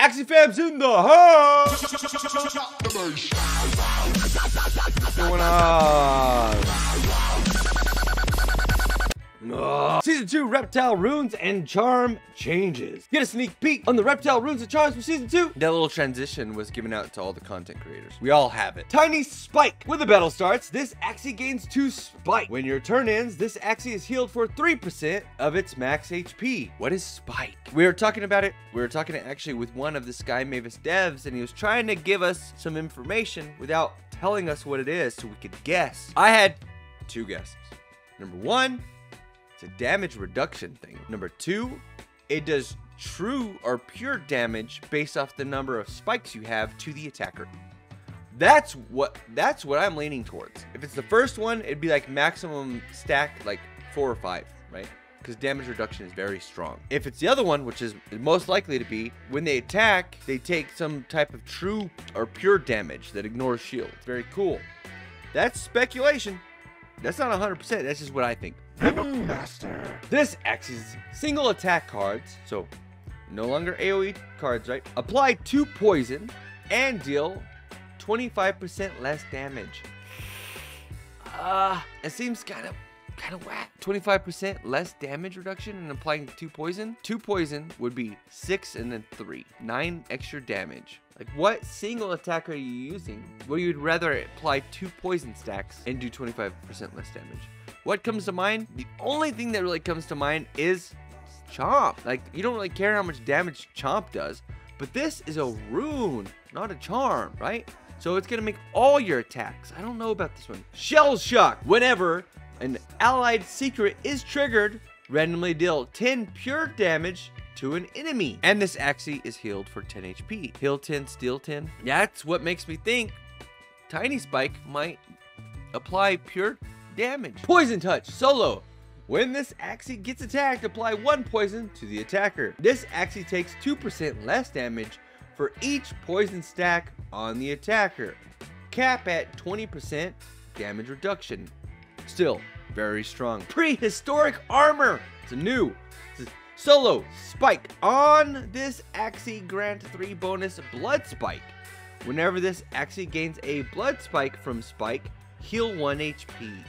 Axifab's in the house! What's going on? Ugh. Season 2 Reptile Runes and Charm changes. Get a sneak peek on the Reptile Runes and Charms for Season 2. That little transition was given out to all the content creators. We all have it. Tiny Spike. When the battle starts, this Axie gains 2 Spike. When your turn ends, this Axie is healed for 3% of its max HP. What is Spike? We were talking about it. We were talking actually with one of the Sky Mavis devs, and he was trying to give us some information without telling us what it is so we could guess. I had two guesses. Number one, it's a damage reduction thing. Number two, it does true or pure damage based off the number of spikes you have to the attacker. That's what that's what I'm leaning towards. If it's the first one, it'd be like maximum stack like four or five, right? Because damage reduction is very strong. If it's the other one, which is most likely to be, when they attack, they take some type of true or pure damage that ignores shield. Very cool. That's speculation. That's not 100%. That's just what I think. Master. This X's single attack cards, so no longer AoE cards, right? Apply two poison and deal 25% less damage. Uh, it seems kind of kind of whack. 25% less damage reduction and applying two poison. Two poison would be six and then three. Nine extra damage. Like what single attack are you using? Where you'd rather apply two poison stacks and do 25% less damage. What comes to mind? The only thing that really comes to mind is Chomp. Like you don't really care how much damage Chomp does. But this is a rune, not a charm, right? So it's gonna make all your attacks. I don't know about this one. Shell Shock. Whenever an allied secret is triggered, randomly deal 10 pure damage to an enemy. And this Axie is healed for 10 HP. Heal 10, steal 10. That's what makes me think Tiny Spike might apply pure damage. Poison Touch, solo. When this Axie gets attacked, apply one poison to the attacker. This Axie takes 2% less damage for each poison stack on the attacker. Cap at 20% damage reduction. Still, very strong. Prehistoric armor. It's a new. Solo Spike. On this Axie grant 3 bonus Blood Spike. Whenever this Axie gains a Blood Spike from Spike, heal 1 HP.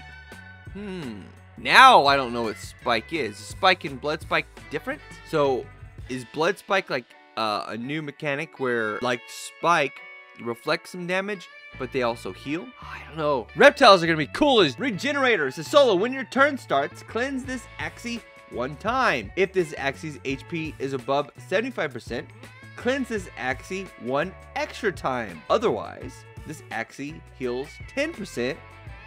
Hmm. Now I don't know what Spike is. Is Spike and Blood Spike different? So is Blood Spike like uh, a new mechanic where like Spike reflects some damage but they also heal? I don't know. Reptiles are gonna be cool as regenerators. So solo, when your turn starts, cleanse this Axie one time. If this Axie's HP is above 75%, cleanse this Axie one extra time. Otherwise, this Axie heals 10%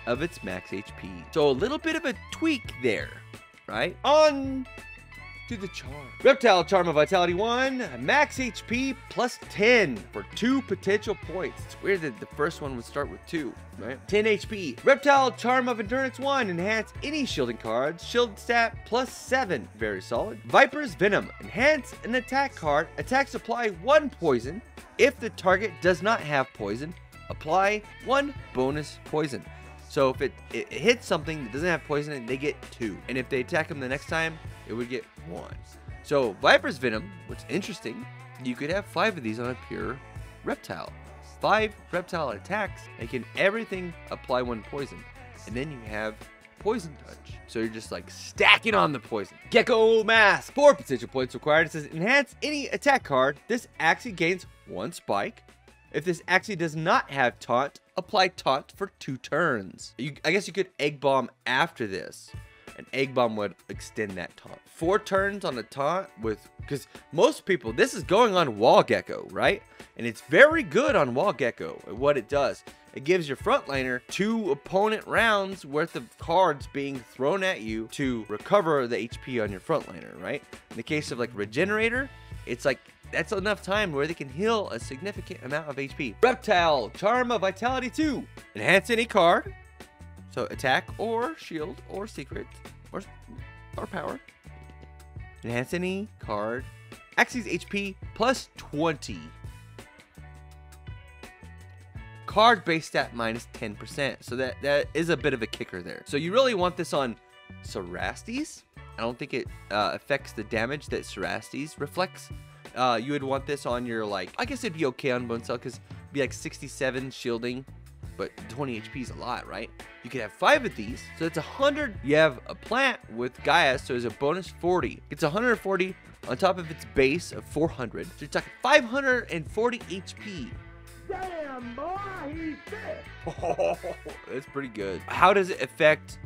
of its max HP. So a little bit of a tweak there, right? On to the charm. Reptile Charm of Vitality 1, max HP plus 10 for two potential points. It's weird that the first one would start with two, right? 10 HP. Reptile Charm of Endurance 1, enhance any shielding cards, shield stat plus 7, very solid. Viper's Venom, enhance an attack card, attacks apply 1 poison. If the target does not have poison, apply 1 bonus poison. So if it, it, hits something that doesn't have poison, they get two. And if they attack them the next time, it would get one. So Viper's Venom, what's interesting, you could have five of these on a pure reptile. Five reptile attacks, making everything apply one poison. And then you have poison touch. So you're just like stacking on the poison. Gecko mask. Four potential points required. It says enhance any attack card. This actually gains one spike. If this actually does not have taunt, apply taunt for two turns. You, I guess you could egg bomb after this. An egg bomb would extend that taunt. Four turns on the taunt with, because most people, this is going on Wall Gecko, right? And it's very good on Wall Gecko at what it does. It gives your frontliner two opponent rounds worth of cards being thrown at you to recover the HP on your frontliner, right? In the case of like Regenerator, it's like that's enough time where they can heal a significant amount of HP. Reptile, Charm of Vitality 2. Enhance any card. So attack or shield or secret or, or power. Enhance any card. Axie's HP plus 20. Card base stat minus 10%. So that, that is a bit of a kicker there. So you really want this on Cerastes. I don't think it uh, affects the damage that Cerastes reflects Uh, you would want this on your like. I guess it'd be okay on Bone Sail because be like 67 shielding, but 20 HP is a lot, right? You could have five of these, so it's 100. You have a plant with Gaia, so it's a bonus 40. It's 140 on top of its base of 400. So you're talking 540 HP. Damn, boy, he's sick. Oh, that's pretty good. How does it affect?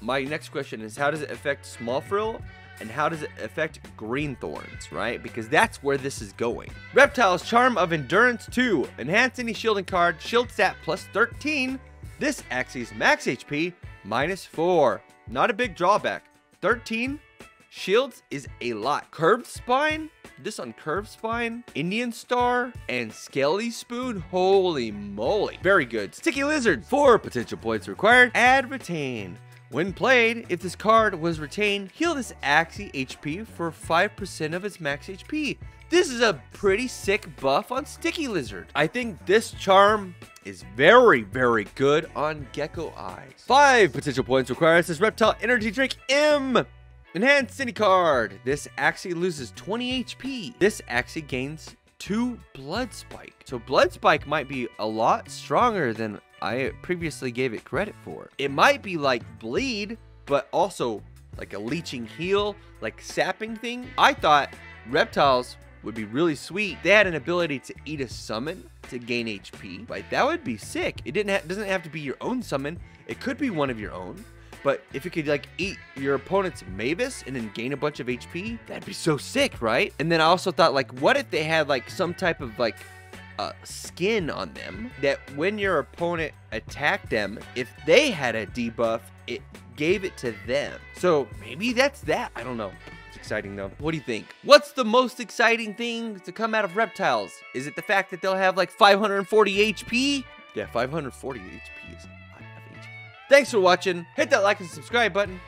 My next question is how does it affect Small Frill? And how does it affect green thorns, right? Because that's where this is going. Reptile's Charm of Endurance 2. Enhance any shielding card, shield stat plus 13. This Axie's max HP minus 4. Not a big drawback. 13 shields is a lot. Curved Spine, this on Curved Spine, Indian Star, and Scaly Spoon. Holy moly. Very good. Sticky Lizard, 4 potential points required. Add Retain. When played, if this card was retained, heal this Axie HP for 5% of its max HP. This is a pretty sick buff on Sticky Lizard. I think this charm is very, very good on Gecko Eyes. Five potential points requires this Reptile Energy Drink M. Enhanced any card. This Axie loses 20 HP. This Axie gains two Blood Spike. So Blood Spike might be a lot stronger than I previously gave it credit for. It might be like bleed, but also like a leeching heal, like sapping thing. I thought reptiles would be really sweet. They had an ability to eat a summon to gain HP. Like that would be sick. It didn't ha doesn't have to be your own summon. It could be one of your own. But if it could like eat your opponent's Mavis and then gain a bunch of HP, that'd be so sick, right? And then I also thought like, what if they had like some type of like skin on them that when your opponent attacked them, if they had a debuff, it gave it to them. So maybe that's that. I don't know. It's exciting though. What do you think? What's the most exciting thing to come out of reptiles? Is it the fact that they'll have like 540 HP? Yeah, 540 HP is a lot of HP. Thanks for watching. Hit that like and subscribe button.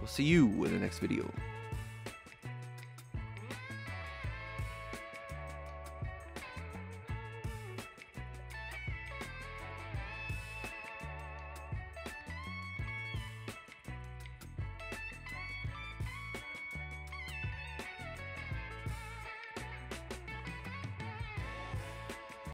We'll see you in the next video.